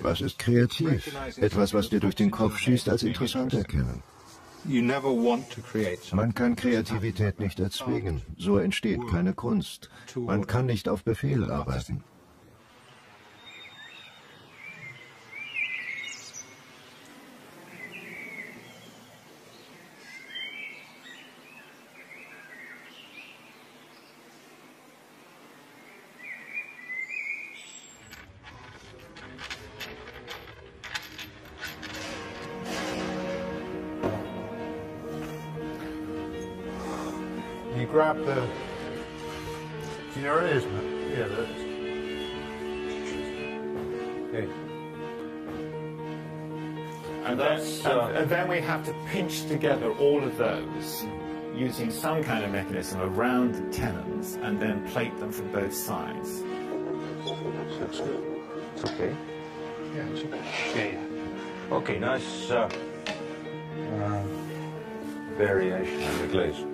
Was ist kreativ? Etwas, was dir durch den Kopf schießt, als interessant erkennen. Man kann Kreativität nicht erzwingen. So entsteht keine Kunst. Man kann nicht auf Befehl arbeiten. You grab the. You know where it is, man? Yeah, there it is. Okay. And That's, then, uh, and, and then we have to pinch together all of those using some kind of mechanism around the tenons and then plate them from both sides. Looks good. It's okay. Yeah, it's okay. Yeah, yeah. Okay, nice uh, uh, variation in the glaze.